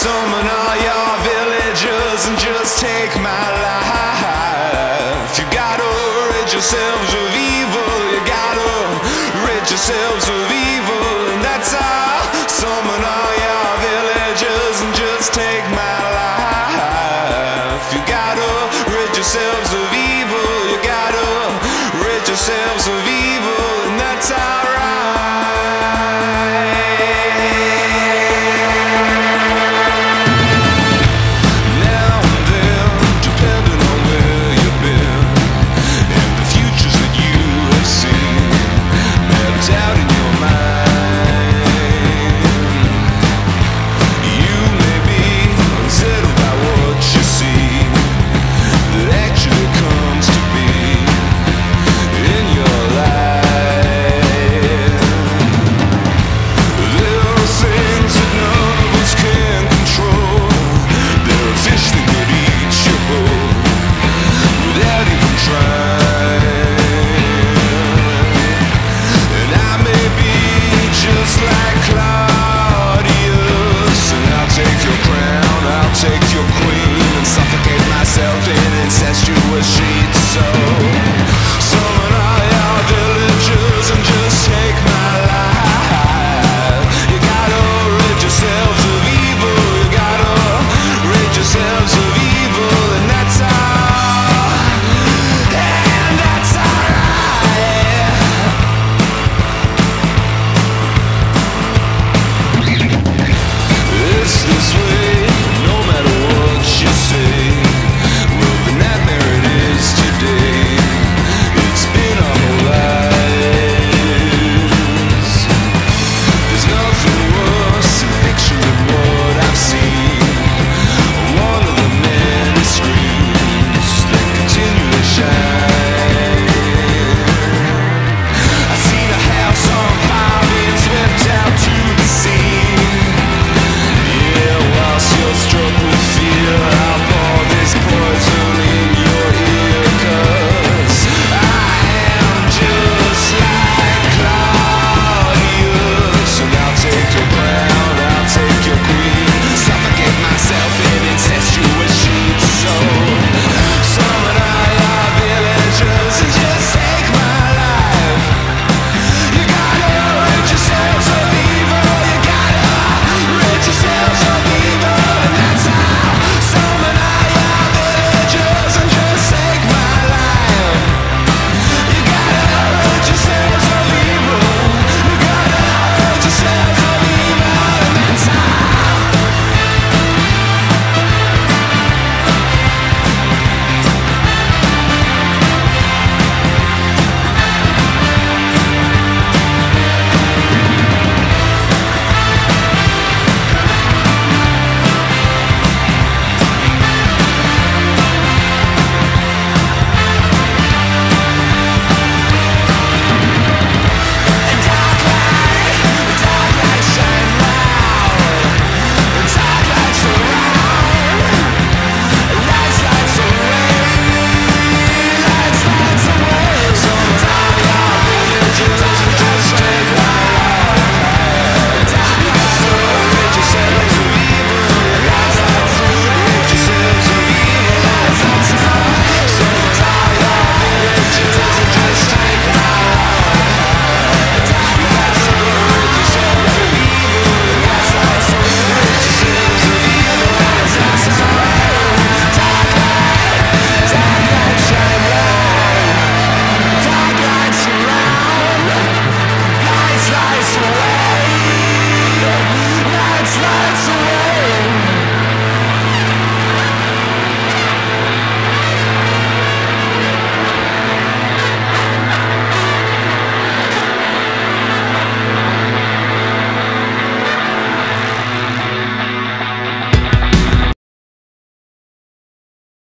Summon all your villagers and just take my life. You gotta rid yourselves of evil. You gotta rid yourselves of evil, and that's all. Summon all your villagers and just take my life. You gotta rid yourselves of evil. You gotta rid yourselves of evil, and that's all.